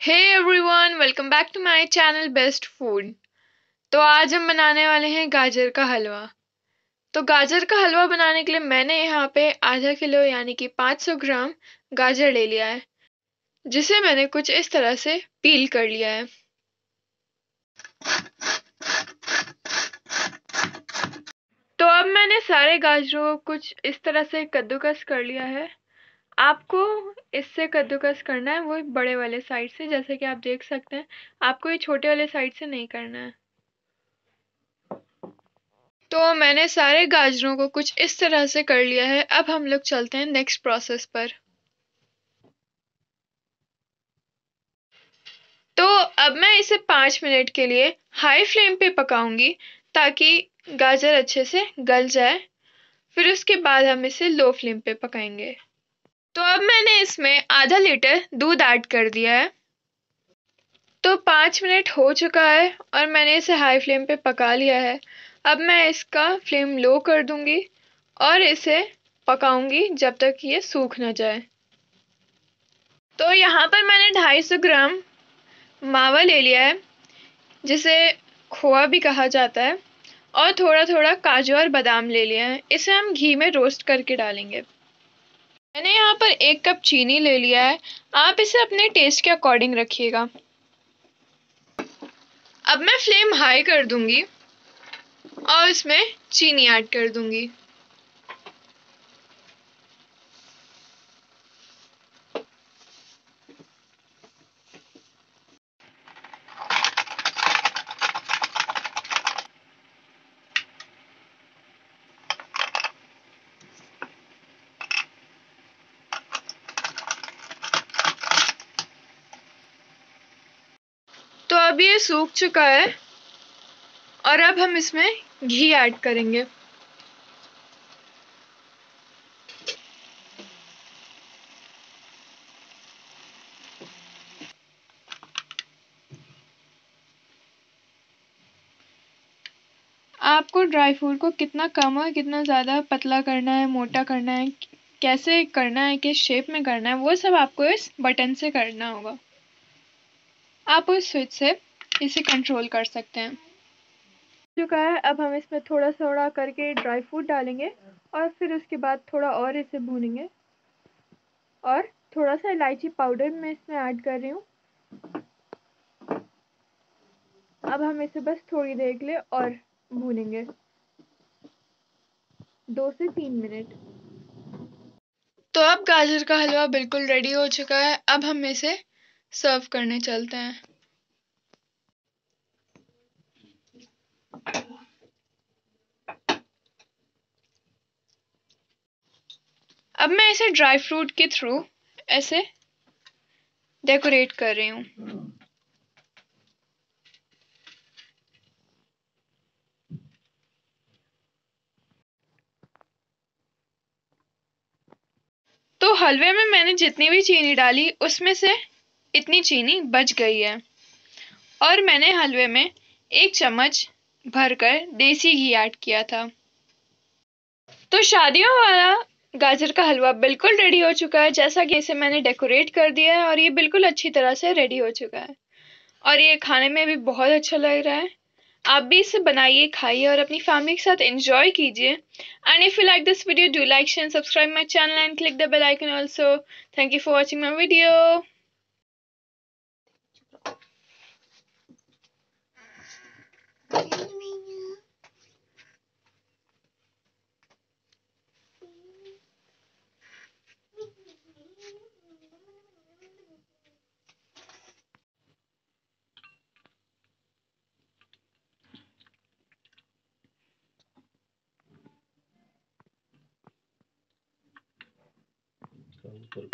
Hey everyone welcome back to my channel best food तो आज हम बनाने वाले हैं गाजर का हलवा। तो गाजर का हलवा बनाने के लिए मैंने यहाँ पे आधा किलो यानी कि 500 ग्राम गाजर ले लिया है, जिसे मैंने कुछ इस तरह से पील कर लिया है। तो अब मैंने सारे गाजरों को कुछ इस तरह से कद्दूकस कर लिया है। आपको इससे कद्दूकस करना है, वो बड़े वाले साइड से, जैसे कि आप देख सकते हैं। आपको ये छोटे वाले साइड से नहीं करना है। तो मैंने सारे गाजरों को कुछ इस तरह से कर लिया है। अब हम लोग चलते हैं नेक्स्ट प्रोसेस पर। तो अब मैं इसे पाँच मिनट के लिए हाई फ्लेम पे पकाऊँगी, ताकि गाजर अच्छे से गल जाए। फिर उसके बाद हम इसे लो फ्लेम पे पकाएँगे। तो अब मैंने इसमें आधा लीटर दूध ऐड कर दिया है। तो पाँच मिनट हो चुका है और मैंने इसे हाई फ्लेम पे पका लिया है। अब मैं इसका फ्लेम लो कर दूँगी और इसे पकाऊँगी जब तक ये सूख ना जाए। तो यहाँ पर मैंने 250 ग्राम मावा ले लिया है, जिसे खोआ भी कहा जाता है, और थोड़ा थोड़ा काजू और बादाम ले लिया है। इसे हम घी में रोस्ट करके डालेंगे। मैंने यहाँ पर एक कप चीनी ले लिया है। आप इसे अपने टेस्ट के अकॉर्डिंग रखिएगा। अब मैं फ्लेम हाई कर दूँगी और इसमें चीनी ऐड कर दूँगी। अब ये सूख चुका है और अब हम इसमें घी ऐड करेंगे। आपको ड्राई फ्रूट को कितना कम और कितना ज़्यादा पतला करना है, मोटा करना है, कैसे करना है, किस शेप में करना है, वो सब आपको इस बटन से करना होगा। आप उस स्विच से इसे कंट्रोल कर सकते हैं। चुका है अब हम इसमें थोड़ा थोड़ा करके ड्राई फ्रूट डालेंगे और फिर उसके बाद थोड़ा और इसे भूनेंगे। और थोड़ा सा इलायची पाउडर मैं इसमें ऐड कर रही हूँ। अब हम इसे बस थोड़ी देर के लिए और भूनेंगे। दो से तीन मिनट। तो अब गाजर का हलवा बिल्कुल रेडी हो चुका है। अब हम इसे सर्व करने चलते हैं। अब मैं इसे ड्राई फ्रूट के थ्रू ऐसे डेकोरेट कर रही हूँ। तो हलवे में मैंने जितनी भी चीनी डाली, उसमें से इतनी चीनी बच गई है। और मैंने हलवे में एक चम्मच भरकर देसी घी ऐड किया था। तो शादियों वाला गाजर का हलवा बिल्कुल रेडी हो चुका है, जैसा कि इसे मैंने डेकोरेट कर दिया है और ये बिल्कुल अच्छी तरह से रेडी हो चुका है। और ये खाने में भी बहुत अच्छा लग रहा है। आप भी इसे बनाइए, खाइए और अपनी फैमिली के साथ एंजॉय कीजिए। And if you like this video do like share subscribe my channel and click the bell icon also thank you for watching my video काम कर